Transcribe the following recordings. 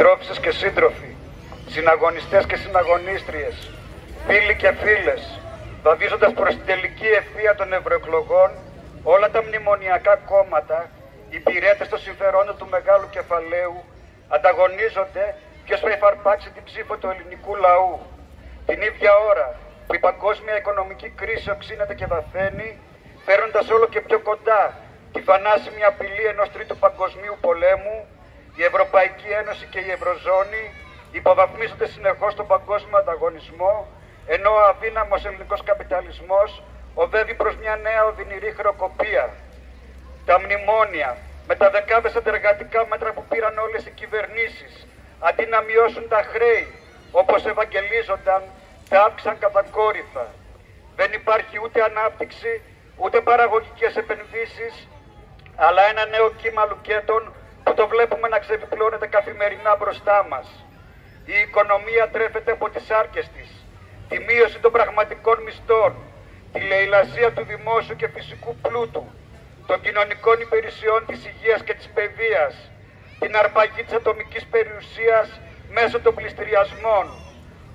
συντρόφισσες και σύντροφοι, συναγωνιστές και συναγωνίστριες, φίλοι και φίλες, βαδίζοντας προς την τελική ευθεία των ευρωεκλογών, όλα τα μνημονιακά κόμματα, υπηρέτες των συμφερόντων του μεγάλου κεφαλαίου, ανταγωνίζονται ποιος θα υφαρπάξει την ψήφο του ελληνικού λαού. Την ίδια ώρα που η παγκόσμια οικονομική κρίση οξύνεται και βαθαίνει, φέρνοντας όλο και πιο κοντά τη φανάσιμη απειλή ενός τρίτου παγκοσμίου πολέμου, η Ευρωπαϊκή Ένωση και η Ευρωζώνη υποβαθμίζονται συνεχώς στον παγκόσμιο ανταγωνισμό, ενώ ο αδύναμος ελληνικός καπιταλισμός οδεύει προς μια νέα οδυνηρή χρεοκοπία. Τα μνημόνια, με τα δεκάδες αντεργατικά μέτρα που πήραν όλες οι κυβερνήσεις, αντί να μειώσουν τα χρέη, όπως ευαγγελίζονταν, τα αύξαν κατακόρυφα. Δεν υπάρχει ούτε ανάπτυξη, ούτε παραγωγικές επενδύσεις, αλλά ένα νέο κύμα λουκέτων που το βλέπουμε να ξεδιπλώνεται καθημερινά μπροστά μας. Η οικονομία τρέφεται από τις άρκες της, τη μείωση των πραγματικών μισθών, τη λαιλασία του δημόσιου και φυσικού πλούτου, των κοινωνικών υπηρεσιών της υγείας και της παιδείας, την αρπαγή της ατομικής περιουσίας μέσω των πληστηριασμών.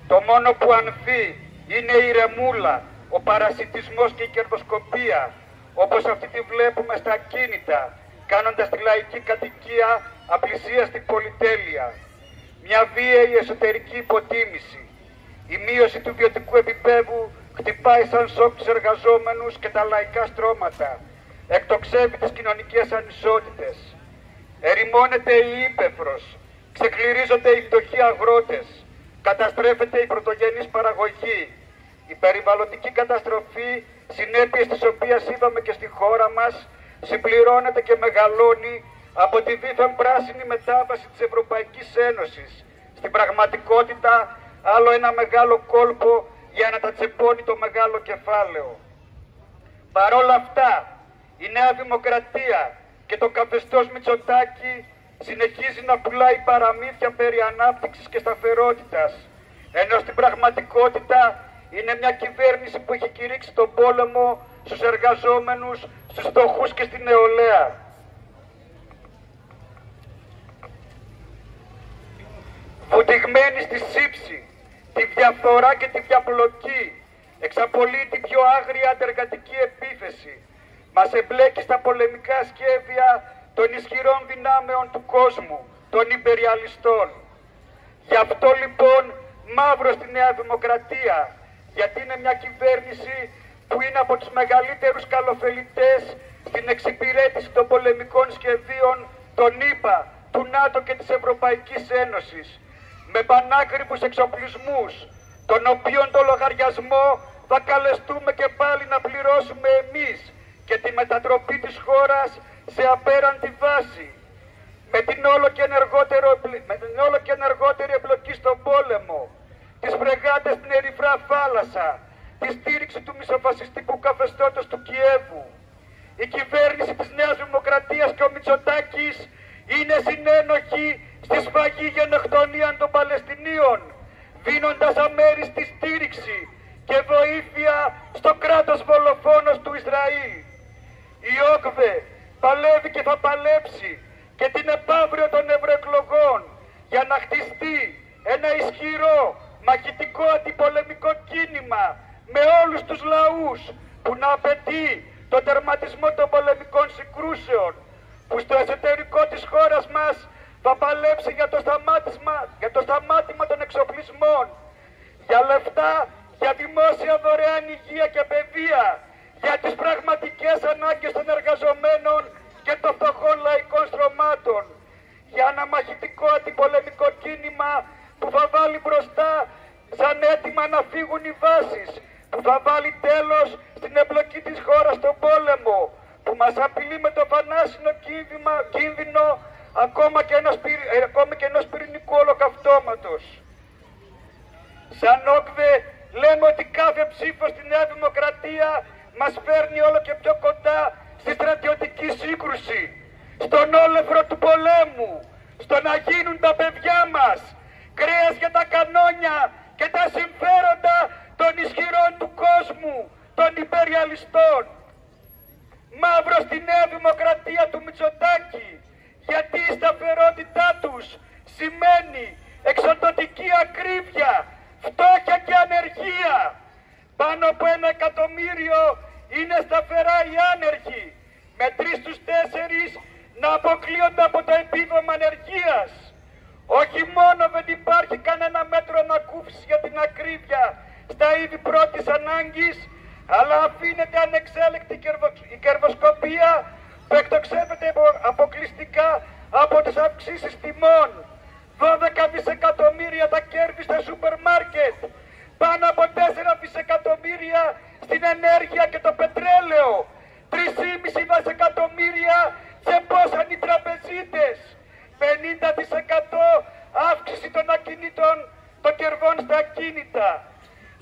Το μόνο που ανθεί είναι η ρεμούλα, ο παρασιτισμός και η κερδοσκοπία, όπως αυτή τη βλέπουμε στα ακίνητα, κάνοντας τη λαϊκή κατοικία απλησία πολυτέλεια. Μια βίαιη εσωτερική υποτίμηση. Η μείωση του βιωτικού επίπεδου χτυπάει σαν σοκ τους εργαζόμενους και τα λαϊκά στρώματα. Εκτοξεύει τις κοινωνικές ανισότητες. Ερημώνεται η ύπεφρος. Ξεκληρίζονται οι φτωχοί αγρότες. Καταστρέφεται η πρωτογενής παραγωγή. Η περιβαλλοντική καταστροφή, συνέπειες της οποίας είδαμε και στη χώρα μας, συμπληρώνεται και μεγαλώνει από τη δίθεν πράσινη μετάβαση της Ευρωπαϊκής Ένωσης. Στην πραγματικότητα άλλο ένα μεγάλο κόλπο για να τα τσεπώνει το μεγάλο κεφάλαιο. Παρόλα αυτά, η Νέα Δημοκρατία και το καθεστώς Μητσοτάκη συνεχίζει να πουλάει παραμύθια περί ανάπτυξης και σταθερότητας, ενώ στην πραγματικότητα είναι μια κυβέρνηση που έχει κηρύξει τον πόλεμο στους εργαζόμενους, στους φτωχούς και στην νεολαία. Βουτυγμένη στη σύψη, τη διαφθορά και τη διαπλοκή, εξαπολύει την πιο άγρια αντεργατική επίθεση, μας εμπλέκει στα πολεμικά σχέδια των ισχυρών δυνάμεων του κόσμου, των υπεριαλιστών. Γι' αυτό λοιπόν μαύρο στη Νέα Δημοκρατία, γιατί είναι μια κυβέρνηση που είναι από τους μεγαλύτερους καλοφελιτές στην εξυπηρέτηση των πολεμικών σχεδίων των ΗΠΑ, του ΝΑΤΟ και της Ευρωπαϊκής Ένωσης, με πανάκριβους εξοπλισμούς, τον οποίον το λογαριασμό θα καλεστούμε και πάλι να πληρώσουμε εμείς και τη μετατροπή της χώρας σε απέραντη βάση. Με την όλο και, με την όλο και ενεργότερη εμπλοκή στον πόλεμο, τις φρεγάτες στην Ερυθρά θάλασσα, τη στήριξη του μισοφασιστικού καθεστώτος του Κιέβου. Η κυβέρνηση της Νέας Δημοκρατίας και ο Μητσοτάκης είναι συνένοχοι στη σφαγή γενοκτονία των Παλαιστινίων, δίνοντας αμέριστη στήριξη και βοήθεια στο κράτος βολοφόνος του Ισραήλ. Η ΟΚΒΕ παλεύει και θα παλέψει και την επαύριο των ευρωεκλογών για να χτιστεί ένα ισχυρό μαχητικό αντιπολεμικό κίνημα με όλους τους λαούς που να απαιτεί το τερματισμό των πολεμικών συγκρούσεων που στο εσωτερικό της χώρας μας θα παλέψει για το, σταμάτημα, για το σταμάτημα των εξοπλισμών, για λεφτά, για δημόσια δωρεάν υγεία και παιδεία, για τις πραγματικές ανάγκες των εργαζομένων και των φτωχών λαϊκών στρωμάτων, για ένα μαχητικό αντιπολεμικό κίνημα που θα βάλει μπροστά σαν έτοιμα να φύγουν οι βάσεις, που θα βάλει τέλος στην εμπλοκή της χώρας στον πόλεμο, που μας απειλεί με το φανάσινο κίνδυνο ακόμα και ενός, ε, ακόμα και ενός πυρηνικού ολοκαυτώματος. Σαν όκδε λέμε ότι κάθε ψήφος στη Νέα Δημοκρατία μας φέρνει όλο και πιο κοντά στη στρατιωτική σύγκρουση, στον όλεφρο του πολέμου, στο να γίνουν τα παιδιά μας κρέας για τα κανόνια και τα συμφέροντα των ισχυρών του κόσμου, των υπεριαλιστών. Μαύρο στη Νέα Δημοκρατία του Μητσοτάκη, γιατί η σταθερότητά τους σημαίνει εξοντοτική ακρίβεια, φτώχεια και ανεργία. Πάνω από ένα εκατομμύριο είναι σταθερά οι άνεργοι, με τρεις στους τέσσερις να αποκλείονται από το επίδομα ανεργίας. Όχι μόνο δεν υπάρχει κανένα μέτρο ανακούφισης για την ακρίβεια στα είδη πρώτης ανάγκης, αλλά αφήνεται ανεξέλεκτη η κερβοσκοπία που εκτοξεύεται αποκλειστικά από τις αυξήσεις τιμών. 12 δισεκατομμύρια τα κέρδη στα σούπερ μάρκετ, πάνω από 4 δισεκατομμύρια στην ενέργεια και το πετρέλαιο, 3,5 δισεκατομμύρια σε πόσαν οι τραπεζίτες, 50% αύξηση των ακινήτων των κερδών στα ακίνητα.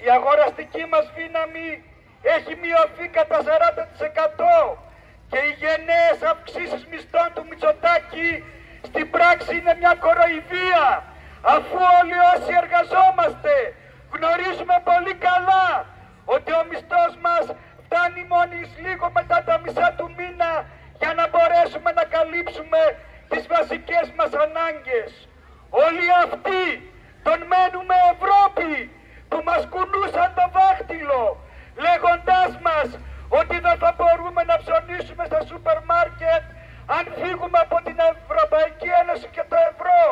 Η αγοραστική μας δύναμη έχει μειωθεί κατά 40% και οι γενναίες αυξήσεις μισθών του Μητσοτάκη στην πράξη είναι μια κοροϊδία αφού όλοι όσοι εργαζόμαστε γνωρίζουμε πολύ καλά ότι ο μισθός μας φτάνει μόλις λίγο μετά τα μισά του μήνα για να μπορέσουμε να καλύψουμε τις βασικές μας ανάγκες. Όλοι αυτοί τον μένουμε Ευρώπη που μας κουνούσαν το δάχτυλο λέγοντάς μας ότι δεν θα μπορούμε να ψωνίσουμε στα σούπερ μάρκετ αν φύγουμε από την Ευρωπαϊκή Ένωση και το ευρώ,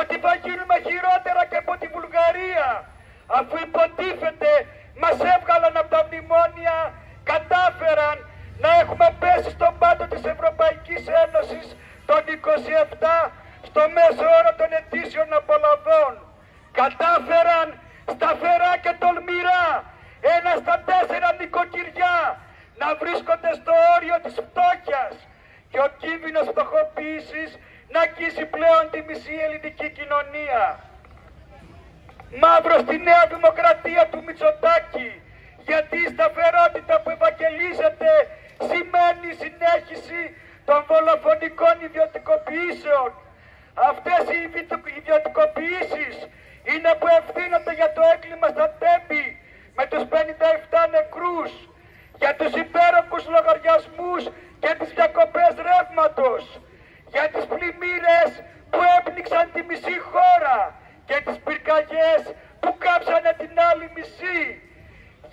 ότι θα γίνουμε χειρότερα και από τη Βουλγαρία, αφού υποτίθεται μας έβγαλαν από τα μνημόνια, κατάφεραν να έχουμε πέσει στον πάτο της Ευρωπαϊκής Ένωσης των 27 στο μέσο όρο των ετήσιων απολαβών. Κατάφεραν σταθερά και τολμηρά ένα στα τέσσερα νοικοκυριά να βρίσκονται στο όριο της φτώχειας και ο κίνδυνος φτωχοποίησης να αγγίσει πλέον τη μισή ελληνική κοινωνία. Μαύρο στη νέα δημοκρατία του Μητσοτάκη, γιατί η σταθερότητα που ευαγγελίζεται σημαίνει συνέχιση των βολοφονικών ιδιωτικοποιήσεων. Αυτές οι ιδιωτικοποιήσεις είναι που ευθύνονται για το έγκλημα στα τέμπη με τους 57 νεκρούς, για τους υπέροχους λογαριασμούς και τις διακοπές ρεύματος, για τις πλημμύρες που έπνιξαν τη μισή χώρα και τις πυρκαγιές που κάψανε την άλλη μισή.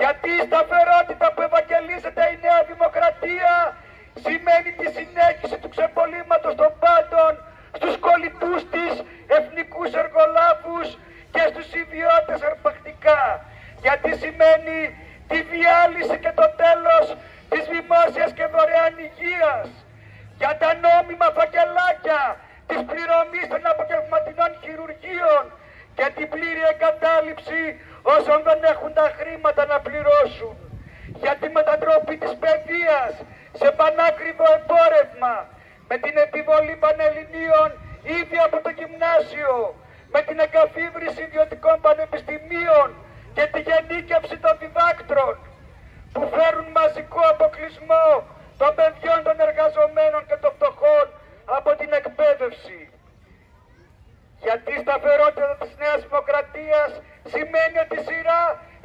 Γιατί η σταθερότητα που ευαγγελίζεται η Νέα Δημοκρατία σημαίνει τη συνέχιση του ξεπολύματος των πάντων στους κολλητούς της εθνικούς εργολάβους και στους ιδιώτες αρπακτικά. Γιατί σημαίνει τη διάλυση και το τέλος της δημόσιας και δωρεάν υγείας, για τα νόμιμα φακελάκια της πληρωμής των απογευματινών χειρουργείων και την πλήρη εγκατάλειψη όσων δεν έχουν τα χρήματα να πληρώσουν, για τη μετατροπή της παιδείας σε πανάκριβο εμπόρευμα, με την επιβολή πανελληνίων ήδη από το γυμνάσιο, με την εγκαθίδρυση ιδιωτικών πανεπιστημίων και τη γενίκευση των διδάκτρων, που φέρουν μαζικό αποκλεισμό των παιδιών των εργαζομένων και των φτωχών από την εκπαίδευση. Γιατί η σταθερότητα της Νέας Δημοκρατίας σημαίνει ότι σειρά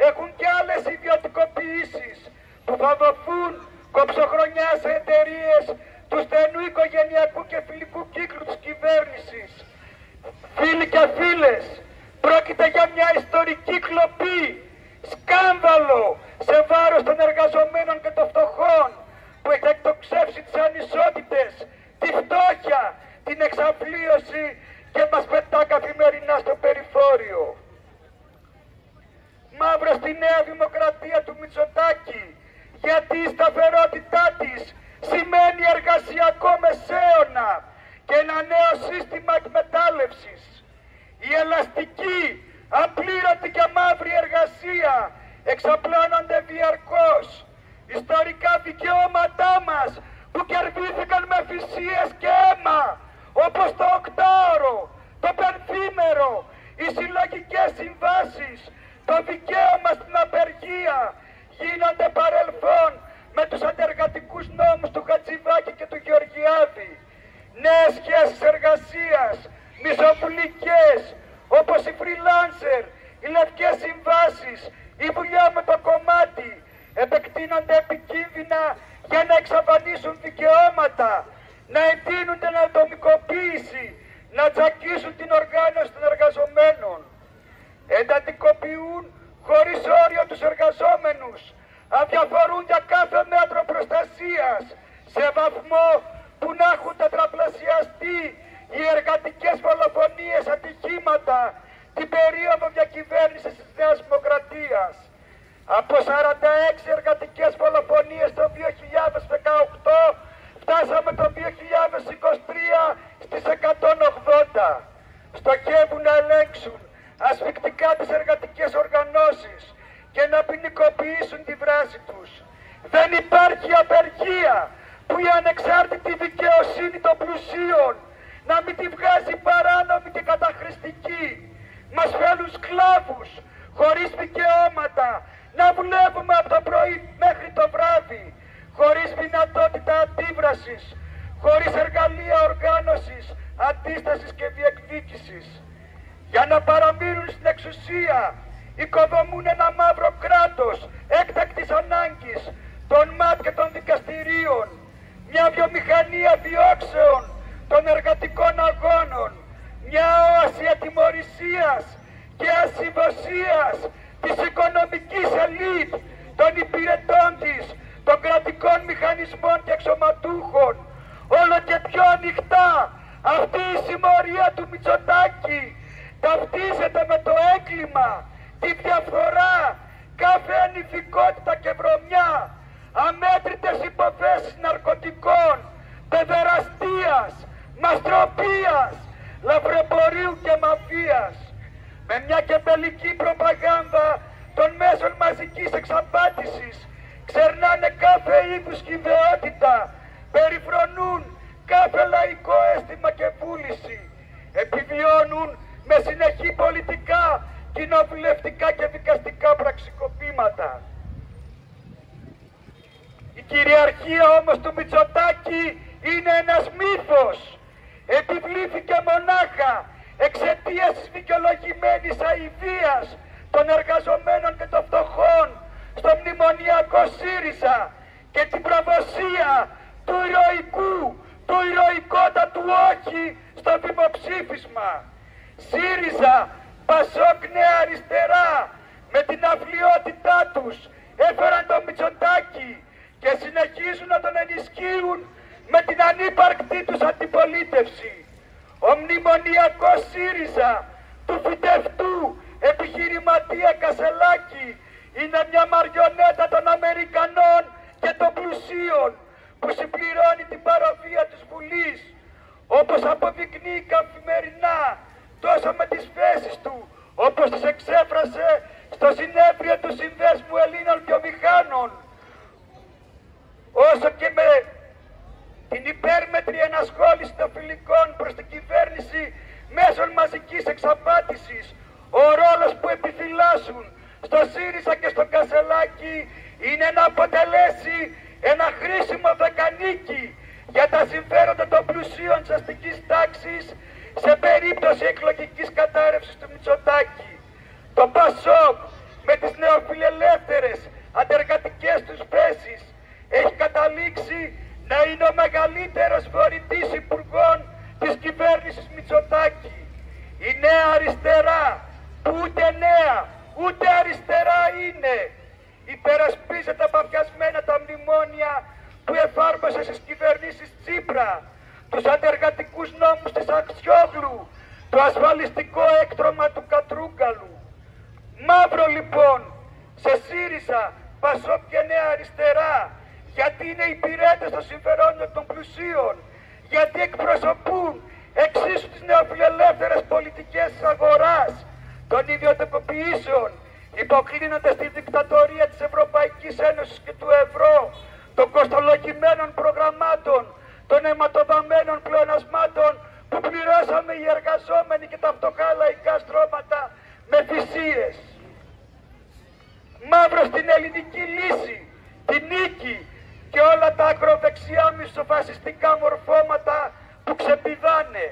έχουν και άλλες ιδιωτικοποιήσεις που θα δοθούν κοψοχρονιάς σε εταιρείες του στενού οικογενειακού και φιλικού κύκλου της κυβέρνησης. Φίλοι και φίλες, πρόκειται για μια ιστορική κλοπή, σκάνδαλο σε βάρος των εργαζομένων και των φτωχών που έχει εκτοξεύσει τις ανισότητες, τη φτώχεια, την εξαπλίωση και μας πετά καθημερινά στο περιθώριο. Μαύρο στη νέα δημοκρατία του Μητσοτάκη, γιατί η σταθερότητά της σημαίνει εργασιακό μεσαίωνα και ένα νέο σύστημα εκμετάλλευσης. Η ελαστική, απλήρωτη και μαύρη εργασία εξαπλώνονται διαρκώς. Ιστορικά δικαιώματά μας που κερδίθηκαν με φυσίες και αίμα, όπως το οκτάωρο, το πενθήμερο, οι συλλογικές συμβάσεις, το δικαίωμα στην απεργία, γίνονται παρελθόν με τους αντεργατικούς νόμους του Χατζηβάκη και του Γεωργιάδη. Νέες σχέσεις εργασίας, μισοπουλικές, όπως οι freelancer, οι λευκές συμβάσεις, η δουλειά με το κομμάτι, επεκτείνονται επικίνδυνα για να εξαφανίσουν δικαιώματα, να εντείνουν την ατομικοποίηση, να τσακίσουν την οργάνωση εργαζομένους αδιαφορούν για κάθε μέτρο προστασίας σε βαθμό που να έχουν τετραπλασιαστεί οι εργατικές δολοφονίες ατυχήματα την περίοδο διακυβέρνησης της Νέας Δημοκρατίας. Από 46 εργατικές δολοφονίες το 2018 φτάσαμε το 2023 στις 180. Στοχεύουν να ελέγξουν ασφικτικά τις εργατικές οργανώσεις και να ποινικοποιήσουν τη δράση τους. Δεν υπάρχει απεργία που η ανεξάρτητη δικαιοσύνη των πλουσίων να μην τη βγάζει παράνομη και καταχρηστική. Μας φέρνουν σκλάβους, χωρίς δικαιώματα, να δουλεύουμε από το πρωί μέχρι το βράδυ, χωρίς δυνατότητα αντίβρασης, χωρίς εργαλεία οργάνωσης, αντίστασης και διεκδίκησης. Για να παραμείνουν στην εξουσία, οικοδομούν ένα μαύρο κράτος έκτακτης ανάγκης των ΜΑΤ και των δικαστηρίων, μια βιομηχανία διώξεων των εργατικών αγώνων, μια όαση ατιμορρησίας και ασυμβοσίας της οικονομικής ελίτ των υπηρετών της, των κρατικών μηχανισμών και εξωματούχων, όλο και πιο ανοιχτά αυτή η συμμορία του Μητσοτάκη ταυτίζεται με το έγκλημα, τη διαφορά, κάθε ανηθικότητα και βρωμιά, αμέτρητες υποθέσεις ναρκωτικών, παιδεραστίας, μαστροπίας, λαβρεπορίου και μαφίας. Με μια κεμπελική προπαγάνδα των μέσων μαζικής εξαπάτησης ξερνάνε κάθε είδους κυβεότητα, περιφρονούν κάθε λαϊκό αίσθημα και βούληση, επιβιώνουν με συνεχή πολιτικά, κοινοβουλευτικά και δικαστικά πραξικοπήματα. Η κυριαρχία όμως του Μητσοτάκη είναι ένας μύθος. Επιβλήθηκε μονάχα εξαιτίας της δικαιολογημένης αηδίας των εργαζομένων και των φτωχών στο μνημονιακό ΣΥΡΙΖΑ και την προδοσία του ηρωικού, του ηρωικότατου όχι στο δημοψήφισμα. ΣΥΡΙΖΑ, Πασόκ Νέα Αριστερά με την αυλιότητά τους έφεραν το Μητσοτάκη και συνεχίζουν να τον ενισχύουν με την ανύπαρκτή τους αντιπολίτευση. Ο μνημονιακός ΣΥΡΙΖΑ του φυτευτού επιχειρηματία Κασελάκη είναι μια μαριονέτα των Αμερικανών και των πλουσίων που συμπληρώνει την παραβία της Βουλής όπως αποδεικνύει καθημερινά τόσο με τις θέσεις του όπως τις εξέφρασε στο συνέδριο του Συνδέσμου Ελλήνων Βιομηχάνων όσο και με την υπέρμετρη ενασχόληση των φιλικών προς την κυβέρνηση μέσω μαζικής εξαπάτησης ο ρόλος που επιφυλάσσουν στο ΣΥΡΙΖΑ και στο Κασελάκι είναι να αποτελέσει ένα χρήσιμο δεκανίκι για τα συμφέροντα των πλουσίων της αστικής τάξης σε περίπτωση εκλογικής κατάρρευσης του Μητσοτάκη. Το ΠΑΣΟΚ με τις νεοφιλελεύθερες αντεργατικές τους θέσεις έχει καταλήξει να είναι ο μεγαλύτερος φορητής υπουργών της κυβέρνησης Μητσοτάκη. Η νέα αριστερά που ούτε νέα ούτε αριστερά είναι υπερασπίζεται παπιασμένα τα μνημόνια που εφάρμοσε στις κυβερνήσεις Τσίπρα, τους αντεργατικούς νόμους της Αξιόγλου, το ασφαλιστικό έκτρωμα του Κατρούγκαλου. Μαύρο λοιπόν σε ΣΥΡΙΖΑ, Πασόκ και Νέα Αριστερά, γιατί είναι υπηρέτες των συμφερόντων των πλουσίων, γιατί εκπροσωπούν εξίσου τις νεοφιλελεύθερες πολιτικές της αγοράς, των ιδιωτικοποιήσεων, υποκλίνοντας τη δικτατορία της Ευρωπαϊκής Ένωσης και του ευρώ, των κοστολογημένων προγραμμάτων, των αιματοδαμένων πλεονασμάτων που πληρώσαμε οι εργαζόμενοι και τα φτωχά λαϊκά στρώματα με θυσίες. Μαύρο στην ελληνική λύση, την νίκη και όλα τα ακροδεξιά μισοφασιστικά μορφώματα που ξεπηδάνε.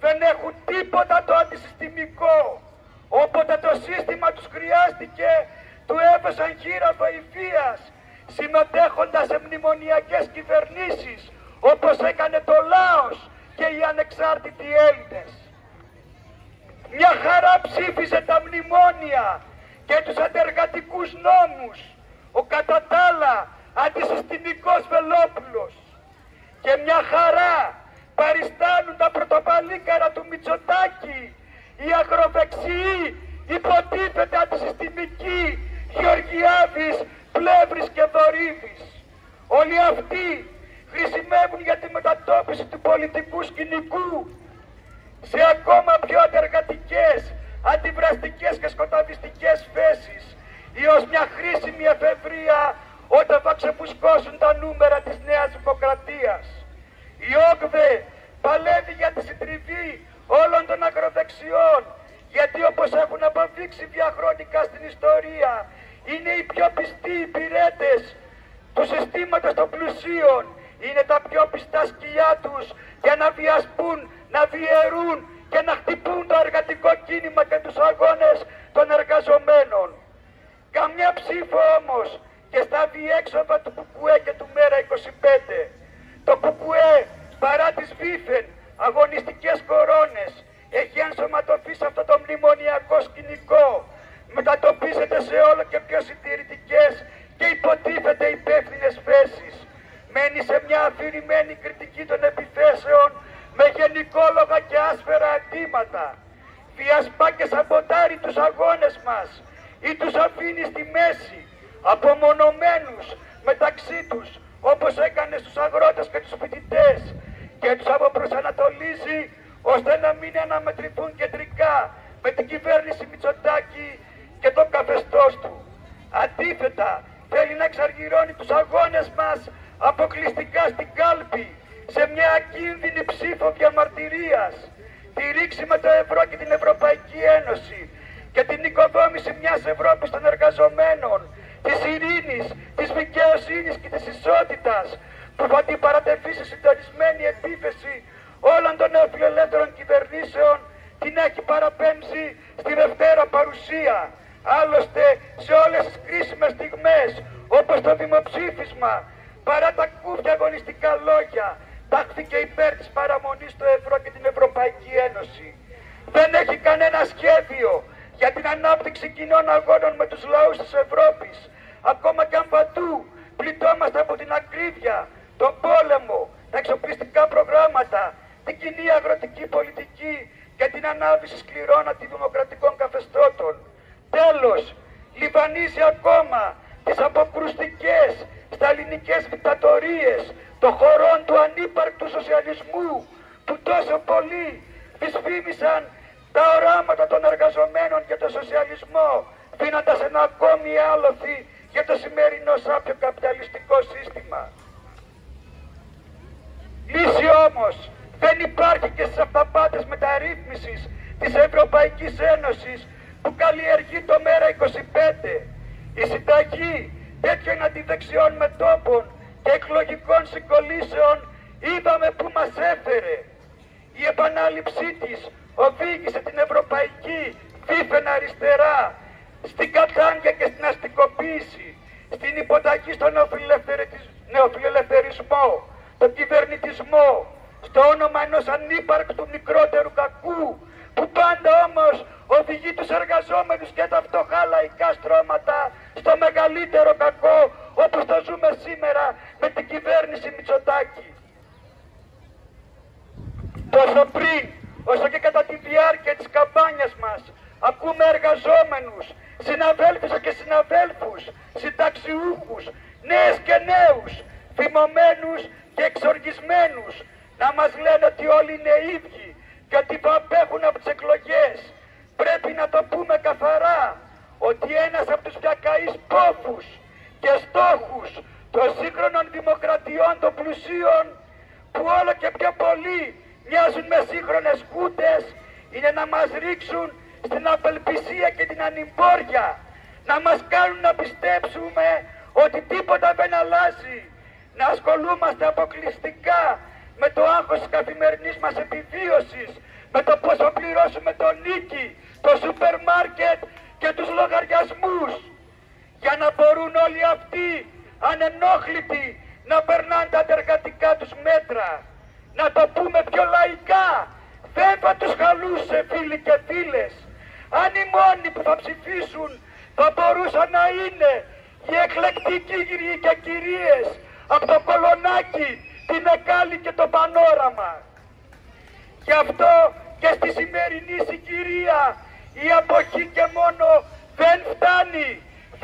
Δεν έχουν τίποτα το αντισυστημικό. Όποτε το σύστημα τους χρειάστηκε, του έδωσαν χείρα βοηθείας, συμμετέχοντας σε μνημονιακές κυβερνήσεις, όπως έκανε το Λάος και οι ανεξάρτητοι Έλληνες. Μια χαρά ψήφισε τα μνημόνια και τους αντεργατικούς νόμους ο κατά τα άλλα αντισυστημικός Βελόπουλος. Και μια χαρά παριστάνουν τα πρωτοπαλίκαρα του Μητσοτάκη, οι αγροδεξιοί υποτίθεται αντισυστημικοί Γεωργιάδης, Πλεύρης και Δωρίδης. Όλοι αυτοί χρησιμεύουν για τη μετατόπιση του πολιτικού σκηνικού σε ακόμα πιο αντεργατικές, αντιβραστικές και σκοταδιστικές θέσεις ή ως μια χρήσιμη εφευρεία όταν θα ξεπουσκώσουν τα νούμερα της Νέας Δημοκρατίας. Η ΟΚΔΕ παλεύει για τη συντριβή όλων των ακροδεξιών γιατί όπως έχουν αποδείξει διαχρονικά στην ιστορία είναι οι πιο πιστοί υπηρέτες του συστήματος των πλουσίων είναι τα πιο πιστά σκυλιά τους για να βιασπούν, να βιαιρούν και να χτυπούν το εργατικό κίνημα και τους αγώνες των εργαζομένων. Καμιά ψήφο όμως και στα διέξοδα του Κουκουέ και του Μέρα 25. Το Κουκουέ παρά τις βήθεν αγωνιστικές κορώνες έχει ενσωματωθεί σε αυτό το μνημονιακό σκηνικό. Μετατοπίζεται σε όλο και πιο συντηρητικές και υποτίθεται υπεύθυνες θέσεις. Μένει σε μια αφηρημένη κριτική των επιθέσεων με γενικόλογα και άσφαιρα αντίματα. Διασπά και σαμποτάρει τους αγώνες μας ή τους αφήνει στη μέση, απομονωμένους μεταξύ τους, όπως έκανε στους αγρότες και τους φοιτητές και τους αποπροσανατολίζει ώστε να μην αναμετρηθούν κεντρικά με την κυβέρνηση Μητσοτάκη και το καθεστώς του. Αντίθετα, θέλει να εξαργυρώνει τους αγώνες μας αποκλειστικά στην κάλπη σε μια ακίνδυνη ψήφο διαμαρτυρίας τη ρήξη με το ευρώ και την Ευρωπαϊκή Ένωση και την οικοδόμηση μιας Ευρώπης των εργαζομένων της ειρήνης, της δικαιοσύνης και της ισότητας που θα την παρατεθεί σε συντονισμένη επίθεση όλων των νεοφιλελεύθερων κυβερνήσεων την έχει παραπέμψει στη Δευτέρα παρουσία. Άλλωστε σε όλες τις κρίσιμες στιγμές όπως το δημοψήφισμα παρά τα κούφια αγωνιστικά λόγια τάχθηκε υπέρ της παραμονής του ευρώ και την Ευρωπαϊκή Ένωση. Δεν έχει κανένα σχέδιο για την ανάπτυξη κοινών αγώνων με τους λαούς της Ευρώπης. Ακόμα και αν παντού πληττόμαστε από την ακρίβεια, τον πόλεμο, τα εξοπλιστικά προγράμματα, την κοινή αγροτική πολιτική και την ανάβηση σκληρών αντιδημοκρατικών καθεστώτων. Τέλος, λιβανίζει ακόμα τις αποκρουστικές σταλινικές δικτατορίες των χωρών του ανύπαρκτου σοσιαλισμού που τόσο πολύ δυσφήμισαν τα οράματα των εργαζομένων για το σοσιαλισμό δίνοντας ένα ακόμη άλοθη για το σημερινό σάπιο καπιταλιστικό σύστημα. Λύση όμως δεν υπάρχει και στις αυταπάτες μεταρρύθμισης της Ευρωπαϊκής Ένωσης που καλλιεργεί το ΜΕΡΑ 25. Η συνταγή τέτοιων αντιδεξιών μετόπων και εκλογικών συγκολήσεων είδαμε που μας έφερε. Η επανάληψή της οδήγησε την Ευρωπαϊκή δίθεν αριστερά στην κατάγκια και στην αστικοποίηση, στην υποταγή στον νεοφιλελευθερισμό, τον κυβερνητισμό, στο όνομα ενός ανύπαρκτου μικρότερου κακού, που πάντα όμως οδηγεί τους εργαζόμενους και τα φτωχά λαϊκά στρώματα στο μεγαλύτερο κακό, όπως το ζούμε σήμερα με την κυβέρνηση Μητσοτάκη. Τόσο πριν, όσο και κατά τη διάρκεια της καμπάνιας μας, ακούμε εργαζόμενους, συναδέλφους και συναδέλφους, συνταξιούχους, νέες και νέους, θυμωμένους και εξοργισμένους, να μας λένε ότι όλοι είναι ίδιοι και ότι θα απέχουν από τις εκλογές. Πρέπει να το πούμε καθαρά ότι ένας από τους πιακαείς πόφους και στόχους των σύγχρονων δημοκρατιών των πλουσίων που όλο και πιο πολύ μοιάζουν με σύγχρονες κούτες είναι να μας ρίξουν στην απελπισία και την ανυμπόρια να μας κάνουν να πιστέψουμε ότι τίποτα δεν αλλάζει. Να ασχολούμαστε αποκλειστικά με το άγχος της καθημερινής μας επιβίωσης με το πώς θα πληρώσουμε το νίκη, το σούπερ μάρκετ και τους λογαριασμούς. Για να μπορούν όλοι αυτοί ανενόχλητοι να περνάνε τα αντεργατικά τους μέτρα. Να το πούμε πιο λαϊκά, δεν θα τους χαλούσε φίλοι και φίλες. Αν οι μόνοι που θα ψηφίσουν θα μπορούσαν να είναι οι εκλεκτοί Αυτοί κύριοι και κυρίες από το Κολονάκι, την Εκάλη και το Πανόραμα. Γι' αυτό και στη σημερινή συγκυρία η αποχή και μόνο δεν φτάνει,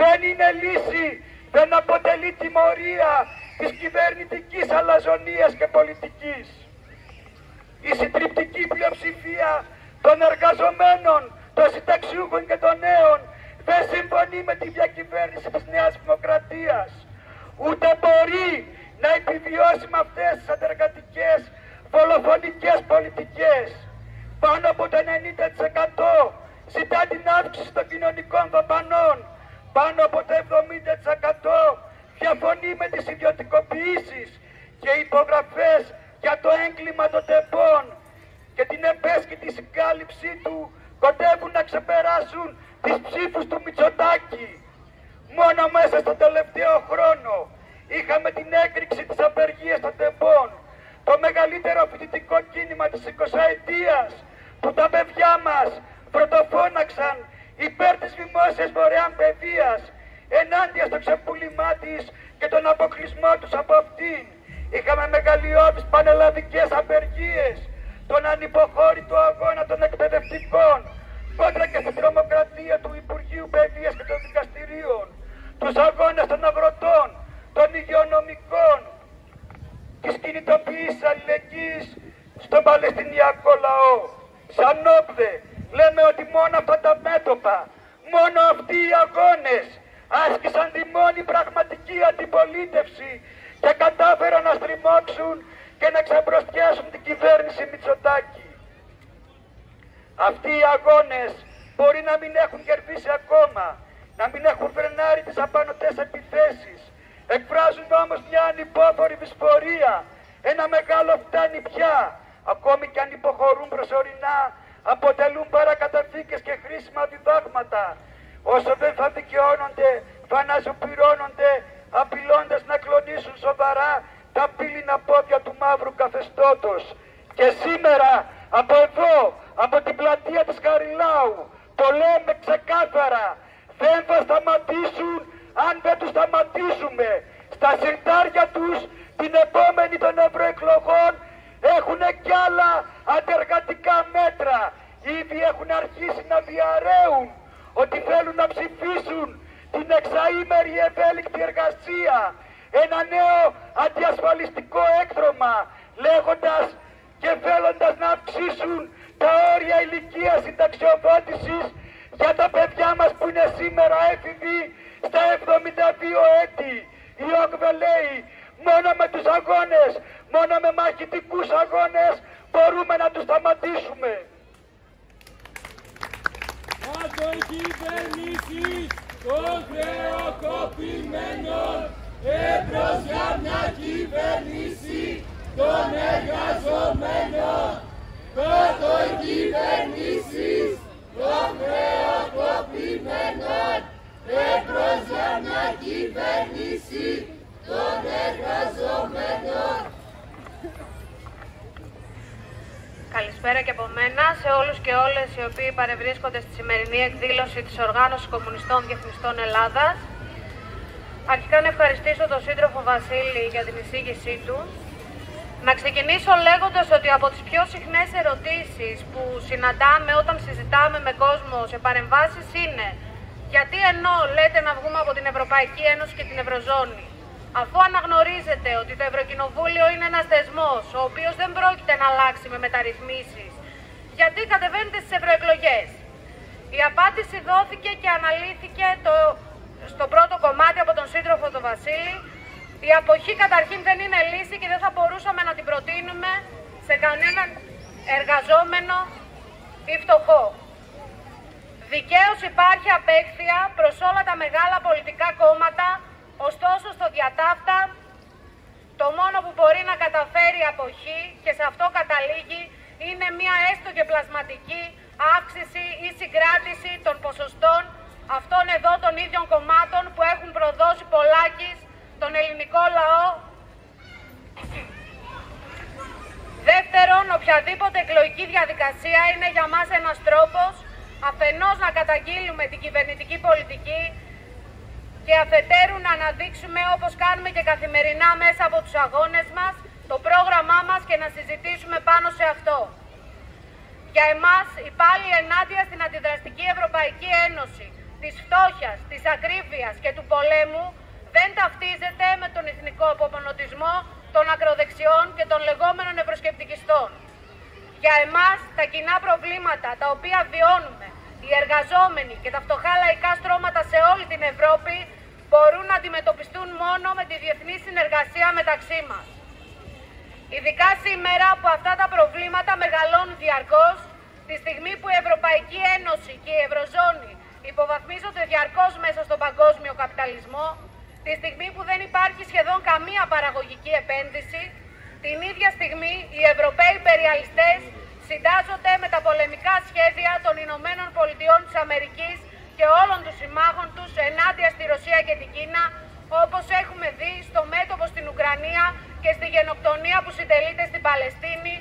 δεν είναι λύση, δεν αποτελεί τιμωρία της κυβερνητικής αλαζονίας και πολιτικής. Η συντριπτική πλειοψηφία των εργαζομένων, των συνταξιούχων και των νέων δεν συμφωνεί με τη διακυβέρνηση της Νέας Δημοκρατίας. Ούτε μπορεί να επιβιώσει με αυτές τις αντεργατικές δολοφονικές πολιτικές. Πάνω από το 90% ζητά την αύξηση των κοινωνικών δαπανών. Πάνω από το 70% διαφωνεί με τις ιδιωτικοποιήσεις και υπογραφές για το έγκλημα των τεπών και την επέσχυτη συγκάλυψή του κοντεύουν να ξεπεράσουν τις ψήφους του Μητσοτάκη. Μόνο μέσα στο τελευταίο χρόνο είχαμε την έκρηξη της απεργίας των τεπών, το μεγαλύτερο φοιτητικό κίνημα της 20 ετίας που τα παιδιά μας πρωτοφώναξαν υπέρ της δημόσιας δωρεάν παιδείας ενάντια στο ξεπούλημά της και τον αποκλεισμό τους από αυτήν. Είχαμε μεγαλειώδεις πανελλαδικές απεργίες, τον ανυποχώρητο αγώνα των εκπαιδευτικών, κόντρα και στην τρομοκρατία του Υπουργείου Παιδείας και των Δικαστηρίων, τους αγώνες των αγροτών, των υγειονομικών, της κινητοποίησης αλληλεγγύης στον Παλαιστινιακό λαό. Σαν όπδε, λέμε ότι μόνο αυτά τα μέτωπα, μόνο αυτοί οι αγώνες άσκησαν τη μόνη πραγματική αντιπολίτευση και κατάφεραν να στριμώξουν και να ξεμπροστιάσουν την κυβέρνηση Μητσοτάκη. Αυτοί οι αγώνες μπορεί να μην έχουν κερδίσει ακόμα, να μην έχουν φρενάρει τις απανωτές επιθέσεις, εκφράζουν όμως μια ανυπόφορη δυσφορία, ένα μεγάλο φτάνει πια, ακόμη και αν υποχωρούν προσωρινά, αποτελούν παρακαταθήκες και χρήσιμα διδάγματα, όσο δεν θα δικαιώνονται, θα αναζωπυρώνονται, απειλώντας να κλονίσουν σοβαρά τα πύληνα πόδια του μαύρου καθεστώτος. Και σήμερα, από εδώ, από την πλατεία της Καριλάου, το λέμε ξεκάθαρα, δεν θα σταματήσουν αν δεν τους σταματήσουμε. Στα συρτάρια τους την επόμενη των ευρωεκλογών έχουν κι άλλα αντεργατικά μέτρα. Ήδη έχουν αρχίσει να διαρρέουν ότι θέλουν να ψηφίσουν την εξαήμερη ευέλικτη εργασία, ένα νέο αντιασφαλιστικό έκδρομα, λέγοντας και θέλοντας να αυξήσουν τα όρια ηλικία συνταξιοδότησης για τα παιδιά μας που είναι σήμερα έφηβοι στα 72 έτη. Η ΟΚΒΕ λέει μόνο με τους αγώνες, μόνο με μαχητικούς αγώνες μπορούμε να τους σταματήσουμε. Από κυβερνήσεις των χρεοκοπημένων εμπρός για μια κυβέρνηση των εργαζομένων. Κάτω οι κυβερνήσεις των χρεοκοπημένων εμπρός για μια κυβέρνηση των εργαζομένων. Καλησπέρα και από μένα σε όλους και όλες οι οποίοι παρευρίσκονται στη σημερινή εκδήλωση της Οργάνωσης Κομμουνιστών Διεθνιστών Ελλάδας. Αρχικά να ευχαριστήσω τον σύντροφο Βασίλη για την εισήγησή του. Να ξεκινήσω λέγοντας ότι από τις πιο συχνές ερωτήσεις που συναντάμε όταν συζητάμε με κόσμο σε παρεμβάσεις είναι γιατί ενώ λέτε να βγούμε από την Ευρωπαϊκή Ένωση και την Ευρωζώνη αφού αναγνωρίζετε ότι το Ευρωκοινοβούλιο είναι ένας θεσμός ο οποίος δεν πρόκειται να αλλάξει με μεταρρυθμίσεις, γιατί κατεβαίνετε στις ευρωεκλογές. Η απάντηση δόθηκε και αναλύθηκε το, στο πρώτο κομμάτι από τον σύντροφο του Βασίλη. Η αποχή καταρχήν δεν είναι λύση και δεν θα μπορούσαμε να την προτείνουμε σε κανέναν εργαζόμενο ή φτωχό. Δικαίως υπάρχει απέκτεια προς όλα τα μεγάλα πολιτικά κόμματα Ωστόσο στο διατάφτα το μόνο που μπορεί να καταφέρει η αποχή και σε αυτό καταλήγει είναι μια έστω και πλασματική αύξηση ή συγκράτηση των ποσοστών αυτών εδώ των ίδιων κομμάτων που έχουν προδώσει πολλάκις τον ελληνικό λαό. Δεύτερον, οποιαδήποτε εκλογική διαδικασία είναι για μας ένας τρόπος αφενός να καταγγείλουμε την κυβερνητική πολιτική και αφετέρου να αναδείξουμε όπως κάνουμε και καθημερινά μέσα από τους αγώνες μας το πρόγραμμά μας και να συζητήσουμε πάνω σε αυτό. Για εμάς η πάλι ενάντια στην αντιδραστική Ευρωπαϊκή Ένωση της φτώχειας, της ακρίβειας και του πολέμου δεν ταυτίζεται με τον εθνικό απομονωτισμό των ακροδεξιών και των λεγόμενων ευρωσκεπτικιστών. Για εμάς τα κοινά προβλήματα τα οποία βιώνουμε οι εργαζόμενοι και τα φτωχά λαϊκά στρώματα σε όλη την Ευρώπη μπορούν να αντιμετωπιστούν μόνο με τη διεθνή συνεργασία μεταξύ μας. Ειδικά σήμερα που αυτά τα προβλήματα μεγαλώνουν διαρκώς, τη στιγμή που η Ευρωπαϊκή Ένωση και η Ευρωζώνη υποβαθμίζονται διαρκώς μέσα στον παγκόσμιο καπιταλισμό, τη στιγμή που δεν υπάρχει σχεδόν καμία παραγωγική επένδυση, την ίδια στιγμή οι Ευρωπαίοι υπεριαλιστές συντάζονται με τα πολεμικά σχέδια των Ηνωμένων Πολιτειών της Αμερικής και όλων των συμμάχων τους ενάντια στη Ρωσία και την Κίνα, όπως έχουμε δει στο μέτωπο στην Ουκρανία και στη γενοκτονία που συντελείται στην Παλαιστίνη,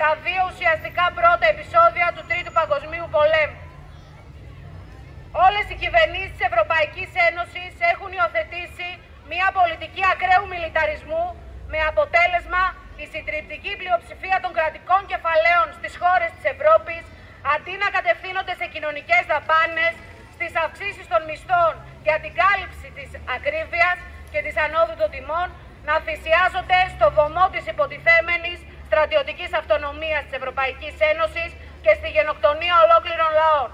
τα δύο ουσιαστικά πρώτα επεισόδια του Τρίτου Παγκοσμίου Πολέμου. Όλες οι κυβερνήσεις της Ευρωπαϊκής Ένωσης έχουν υιοθετήσει μια πολιτική ακραίου μιλιταρισμού με αποτέλεσμα η συντριπτική πλειοψηφία των κρατικών κεφαλαίων στις χώρες της Ευρώπης αντί να κατευθύνονται σε κοινωνικές δαπάνες, στις αυξήσεις των μισθών για την κάλυψη της ακρίβειας και της ανόδου των τιμών, να θυσιάζονται στο βωμό της υποτιθέμενης στρατιωτικής αυτονομίας της Ευρωπαϊκής Ένωσης και στη γενοκτονία ολόκληρων λαών.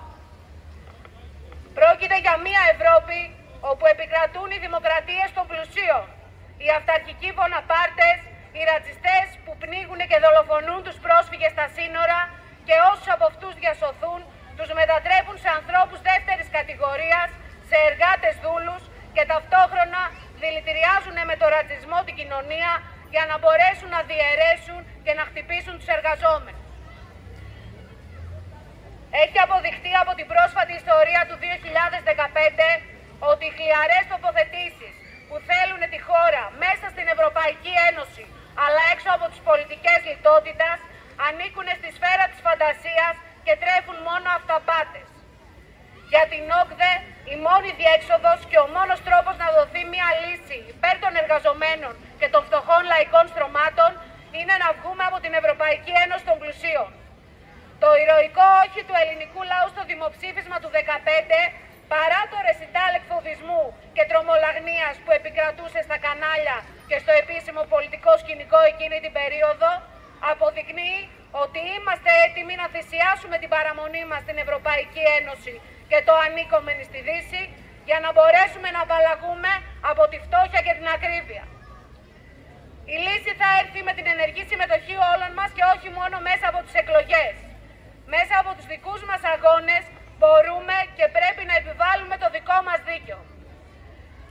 Πρόκειται για μια Ευρώπη όπου επικρατούν οι δημοκρατίες των πλουσίων, οι αυταρχικοί βοναπάρτες, οι ρατσιστές που πνίγουν και δολοφονούν τους πρόσφυγες στα σύνορα και όσους από αυτούς διασωθούν τους μετατρέπουν σε ανθρώπους δεύτερης κατηγορίας, σε εργάτες δούλους και ταυτόχρονα δηλητηριάζουν με το ρατσισμό την κοινωνία για να μπορέσουν να διαιρέσουν και να χτυπήσουν τους εργαζόμενους. Έχει αποδειχτεί από την πρόσφατη ιστορία του 2015 ότι οι χλιαρές τοποθετήσεις που θέλουν τη χώρα μέσα στην Ευρωπαϊκή Ένωση αλλά έξω από τις πολιτικές λιτότητας ανήκουν στη σφαίρα της φαντασίας και τρέφουν μόνο αυταπάτες. Για την ΟΚΔΕ η μόνη διέξοδος και ο μόνος τρόπος να δοθεί μια λύση υπέρ των εργαζομένων και των φτωχών λαϊκών στρωμάτων είναι να βγούμε από την Ευρωπαϊκή Ένωση των Πλουσίων. Το ηρωικό όχι του ελληνικού λαού στο δημοψήφισμα του 2015, παρά το ρεσιτάλ εκφοβισμού και τρομολαγνίας που επικρατούσε στα κανάλια και στο επίσημο πολιτικό σκηνικό εκείνη την περίοδο, αποδεικνύει ότι είμαστε έτοιμοι να θυσιάσουμε την παραμονή μας στην Ευρωπαϊκή Ένωση και το ανήκομεν στη Δύση για να μπορέσουμε να απαλλαγούμε από τη φτώχεια και την ακρίβεια. Η λύση θα έρθει με την ενεργή συμμετοχή όλων μας και όχι μόνο μέσα από τις εκλογές. Μέσα από τους δικούς μας αγώνες μπορούμε και πρέπει να επιβάλλουμε το δικό μας δίκιο.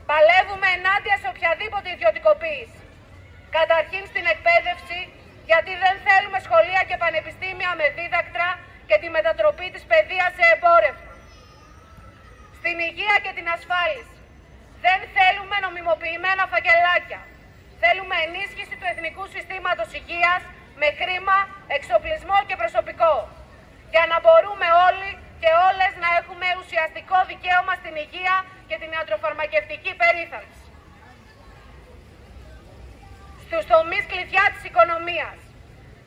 Παλεύουμε ενάντια σε οποιαδήποτε ιδιωτικοποίηση. Καταρχήν στην εκπαίδευση, γιατί δεν θέλουμε σχολεία και πανεπιστήμια με δίδακτρα και τη μετατροπή της παιδείας σε εμπόρευμα. Στην υγεία και την ασφάλιση. Δεν θέλουμε νομιμοποιημένα φακελάκια. Θέλουμε ενίσχυση του Εθνικού Συστήματος Υγείας με χρήμα, εξοπλισμό και προσωπικό. Για να μπορούμε όλοι και όλες να έχουμε ουσιαστικό δικαίωμα στην υγεία και την ιατροφαρμακευτική περίθαλψη. Στους τομείς κλειδιά της οικονομίας.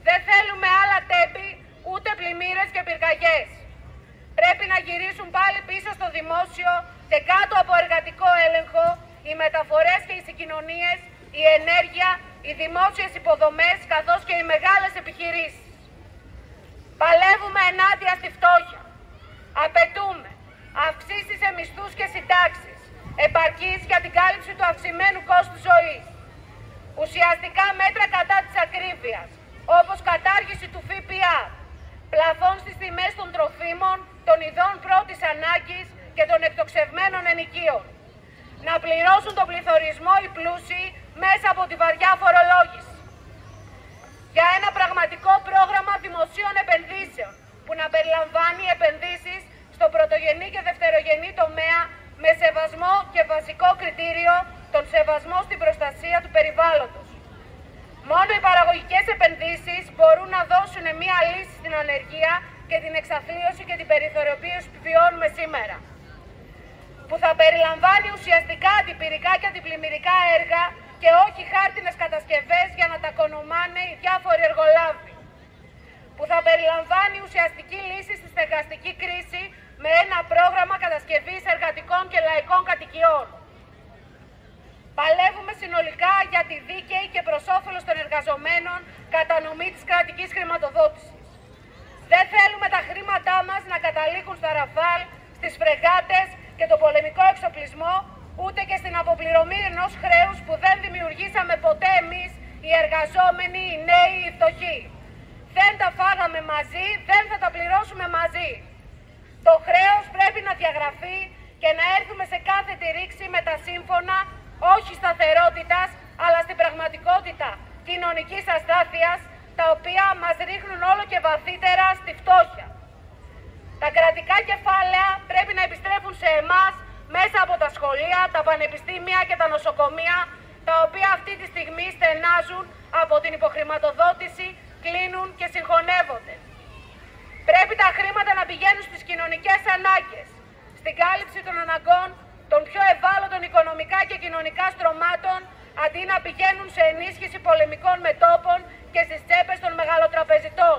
Δεν θέλουμε άλλα τέμπη, ούτε πλημμύρες και πυρκαγιές. Πρέπει να γυρίσουν πάλι πίσω στο δημόσιο και κάτω από εργατικό έλεγχο οι μεταφορές και οι συγκοινωνίες, η ενέργεια, οι δημόσιες υποδομές καθώς και οι μεγάλες επιχειρήσεις. Παλεύουμε ενάντια στη φτώχεια. Απαιτούμε αυξήσεις σε μισθούς και συντάξεις, επαρκής για την κάλυψη του αυξημένου κόστου ζωής. Ουσιαστικά μέτρα κατά της ακρίβειας, όπως κατάργηση του ΦΠΑ, πλαφών στις τιμές των τροφίμων, των ειδών πρώτης ανάγκης και των εκτοξευμένων ενοικίων. Να πληρώσουν τον πληθωρισμό οι πλούσιοι μέσα από τη βαριά φορολόγηση. Για ένα πραγματικό πρόγραμμα δημοσίων επενδύσεων που να περιλαμβάνει επενδύσεις στο πρωτογενή και δευτερογενή τομέα με σεβασμό και βασικό κριτήριο τον σεβασμό στην προστασία του περιβάλλοντος. Μόνο οι παραγωγικές επενδύσεις μπορούν να δώσουν μία λύση στην ανεργία και την εξαθλίωση και την περιθωριοποίηση που βιώνουμε σήμερα. Που θα περιλαμβάνει ουσιαστικά αντιπυρικά και αντιπλημμυρικά έργα και όχι χάρτινες κατασκευές για να τα κονομάνε οι διάφοροι εργολάβοι. Που θα περιλαμβάνει ουσιαστική λύση στη στεγαστική κρίση με ένα πρόγραμμα κατασκευής εργατικών και λαϊκών κατοικιών. Παλεύουμε συνολικά για τη δίκαιη και προς όφελος των εργαζομένων κατανομή της κρατικής χρηματοδότησης. Δεν θέλουμε τα χρήματά μας να καταλήγουν στα ραφάλ, στις φρεγάτες και το πολεμικό εξοπλισμό, ούτε και στην αποπληρωμή ενός χρέους που δεν δημιουργήσαμε ποτέ εμείς, οι εργαζόμενοι, οι νέοι, οι φτωχοί. Δεν τα φάγαμε μαζί, δεν θα τα πληρώσουμε μαζί. Το χρέος πρέπει να διαγραφεί και να έρθουμε σε κάθε τη ρήξη με τα σύμφωνα, όχι σταθερότητας, αλλά στην πραγματικότητα κοινωνικής αστάθειας, τα οποία μας ρίχνουν όλο και βαθύτερα στη φτώχεια. Τα κρατικά κεφάλαια πρέπει να επιστρέφουν σε εμάς μέσα από τα σχολεία, τα πανεπιστήμια και τα νοσοκομεία, τα οποία αυτή τη στιγμή στενάζουν από την υποχρηματοδότηση, κλείνουν και συγχωνεύονται. Πρέπει τα χρήματα να πηγαίνουν στις κοινωνικές ανάγκες, στην κάλυψη των αναγκών των πιο ευάλωτων οικονομικά και κοινωνικά στρωμάτων, αντί να πηγαίνουν σε ενίσχυση πολεμικών μετόπων και στις τσέπες των μεγαλοτραπεζιτών.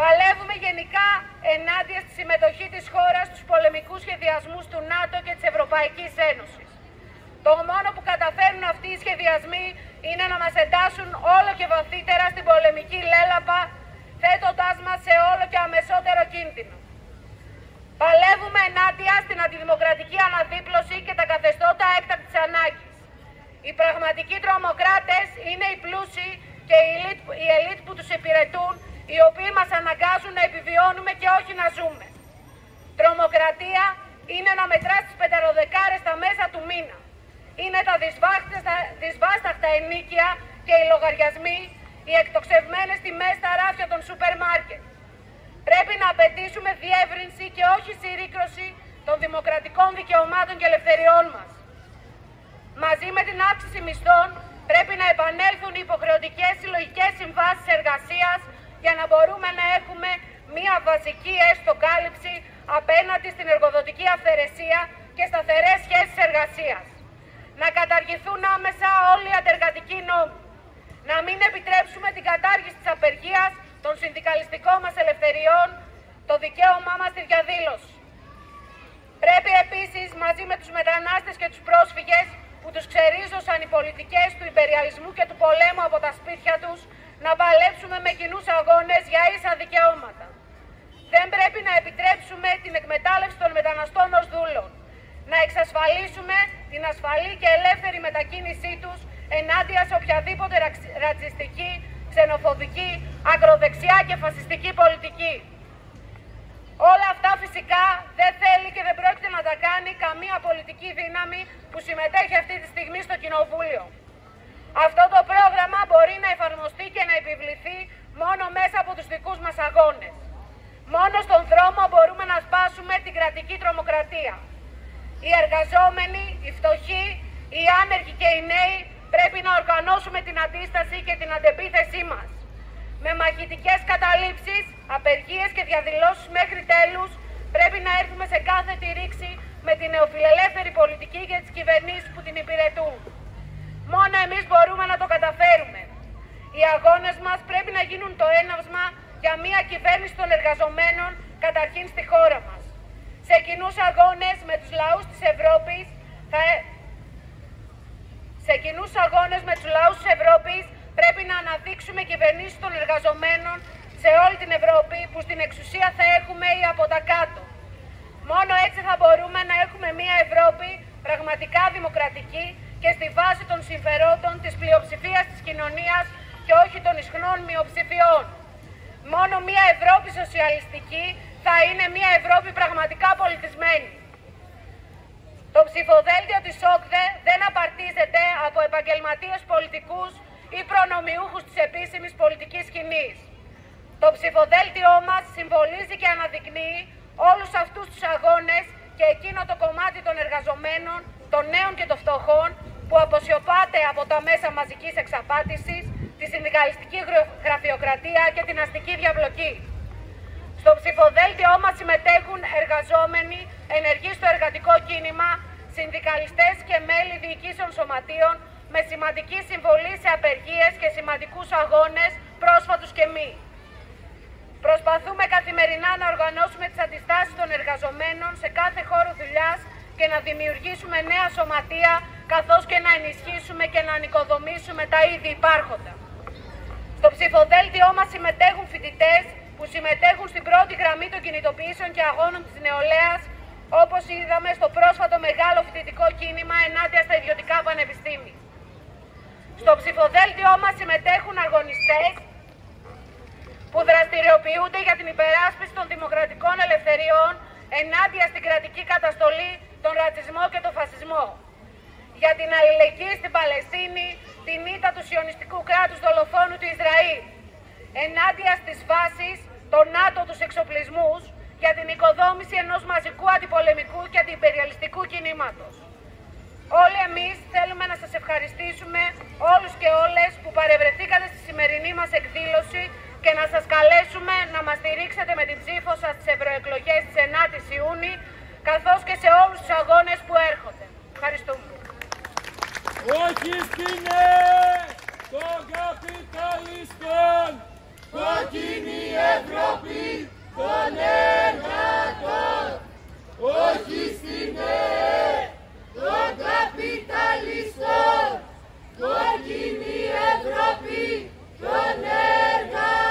Παλεύουμε γενικά ενάντια στη συμμετοχή της χώρας στους πολεμικούς σχεδιασμούς του ΝΑΤΟ και της Ευρωπαϊκής Ένωσης. Το μόνο που καταφέρνουν αυτοί οι σχεδιασμοί είναι να μας εντάσσουν όλο και βαθύτερα στην πολεμική λέλαπα, θέτοντάς μας σε όλο και αμεσότερο κίνδυνο. Παλεύουμε ενάντια στην αντιδημοκρατική αναδίπλωση και τα καθεστώτα έκτακτης ανάγκης. Οι πραγματικοί τρομοκράτες είναι οι πλούσιοι και η ελίτ που τους υπηρετούν, οι οποίοι μας αναγκάζουν να επιβιώνουμε και όχι να ζούμε. Τρομοκρατία είναι να μετράς τις πενταροδεκάρες στα μέσα του μήνα. Είναι τα δυσβάσταχτα ενίκια και οι λογαριασμοί, οι εκτοξευμένες τιμές στα ράφια των σούπερ μάρκετ. Πρέπει να απαιτήσουμε διεύρυνση και όχι συρρήκρωση των δημοκρατικών δικαιωμάτων και ελευθεριών μας. Μαζί με την αύξηση μισθών πρέπει να επανέλθουν οι υποχρεωτικές συλλογικές συμβάσεις εργασίας για να μπορούμε να έχουμε μία βασική έστω κάλυψη απέναντι στην εργοδοτική αυθαιρεσία και σταθερές σχέσεις εργασίας. Να καταργηθούν άμεσα όλοι οι αντεργατικοί νόμοι. Να μην επιτρέψουμε την κατάργηση της απεργίας των συνδικαλιστικών μας ελευθεριών, το δικαίωμά μας στη διαδήλωση. Πρέπει επίσης μαζί με τους μετανάστες και τους πρόσφυγες που τους ξερίζωσαν οι πολιτικές του υπεριαλισμού και του πολέμου από τα σπίτια τους να παλέψουμε με κοινούς αγώνες για ίσα δικαιώματα. Δεν πρέπει να επιτρέψουμε την εκμετάλλευση των μεταναστών ως δούλων. Να εξασφαλίσουμε την ασφαλή και ελεύθερη μετακίνησή τους ενάντια σε οποιαδήποτε ρατσιστική, ξενοφοβική, ακροδεξιά και φασιστική πολιτική. Όλα αυτά φυσικά δεν θέλει και δεν πρόκειται να τα κάνει καμία πολιτική δύναμη που συμμετέχει αυτή τη στιγμή στο Κοινοβούλιο. Αυτό το πρόγραμμα μπορεί να εφαρμοστεί και να επιβληθεί μόνο μέσα από τους δικούς μας αγώνες. Μόνο στον δρόμο μπορούμε να σπάσουμε την κρατική τρομοκρατία. Οι εργαζόμενοι, οι φτωχοί, οι άνεργοι και οι νέοι πρέπει να οργανώσουμε την αντίσταση και την αντεπίθεσή μας. Με μαχητικές καταλήψεις, απεργίες και διαδηλώσεις μέχρι τέλους πρέπει να έρθουμε σε κάθε τη ρήξη με την νεοφιλελεύθερη πολιτική για τις κυβερνήσεις που την υπηρετούν. Μόνο εμείς μπορούμε να το καταφέρουμε. Οι αγώνες μας πρέπει να γίνουν το έναυσμα για μια κυβέρνηση των εργαζομένων καταρχήν στη χώρα μας. Σε κοινούς αγώνες με τους λαούς της Ευρώπης θα... Ε- σε κοινούς αγώνες με τους λαούς της Ευρώπης πρέπει να αναδείξουμε κυβερνήσεις των εργαζομένων σε όλη την Ευρώπη που στην εξουσία θα έχουμε ή από τα κάτω. Μόνο έτσι θα μπορούμε να έχουμε μια Ευρώπη πραγματικά δημοκρατική και στη βάση των συμφερόντων της πλειοψηφίας της κοινωνίας και όχι των ισχνών μειοψηφιών. Μόνο μια Ευρώπη σοσιαλιστική θα είναι μια Ευρώπη πραγματικά πολιτισμένη. Το ψηφοδέλτιο της ΟΚΔΕ δεν απαρτίζεται από επαγγελματίες πολιτικούς ή προνομιούχους της επίσημης πολιτικής σκηνής. Το ψηφοδέλτιό μας συμβολίζει και αναδεικνύει όλους αυτούς τους αγώνες και εκείνο το κομμάτι των εργαζομένων, των νέων και των φτωχών που αποσιωπάται από τα μέσα μαζικής εξαπάτησης, τη συνδικαλιστική γραφειοκρατία και την αστική διαπλοκή. Στο ψηφοδέλτιό μας συμμετέχουν εργαζόμενοι, ενεργοί στο εργατικό κίνημα, συνδικαλιστές και μέλη διοικήσεων σωματείων με σημαντική συμβολή σε απεργίες και σημαντικούς αγώνες, πρόσφατους και μη. Προσπαθούμε καθημερινά να οργανώσουμε τις αντιστάσεις των εργαζομένων σε κάθε χώρο δουλειάς και να δημιουργήσουμε νέα σωματεία, καθώς και να ενισχύσουμε και να ανοικοδομήσουμε τα ήδη υπάρχοντα. Στο ψηφοδέλτιό μας συμμετέχουν φοιτητές που συμμετέχουν στην πρώτη γραμμή των κινητοποιήσεων και αγώνων της νεολαίας, όπως είδαμε στο πρόσφατο μεγάλο φοιτητικό κίνημα ενάντια στα ιδιωτικά πανεπιστήμια. Στο ψηφοδέλτιό μας συμμετέχουν αγωνιστές που δραστηριοποιούνται για την υπεράσπιση των δημοκρατικών ελευθεριών ενάντια στην κρατική καταστολή, τον ρατσισμό και τον φασισμό. Για την αλληλεγγύη στην Παλαιστίνη, την ήττα του σιωνιστικού κράτους δολοφόνου του Ισραήλ. Ενάντια στις βάσεις, των ΝΑΤΟ τους εξοπλισμούς, για την οικοδόμηση ενός μαζικού αντιπολεμικού και αντιπεριαλιστικού κινήματος. Όλοι εμείς θέλουμε να σας ευχαριστήσουμε όλους και όλες που παρευρεθήκατε στη σημερινή μας εκδήλωση και να σας καλέσουμε να μας στηρίξετε με την ψήφο σας στις ευρωεκλογές της 9ης Ιούνη καθώς και σε όλους τους αγώνες που έρχονται. Ευχαριστούμε. Όχι κόκκινη Ευρώπη των εργατών. Όχι στην ΕΕ των καπιταλιστών. Κόκκινη Ευρώπη των εργατών.